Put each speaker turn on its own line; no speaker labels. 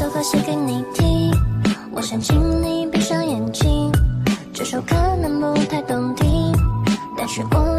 这首歌写给你听我想请你闭上眼睛这首可能不太动听但是我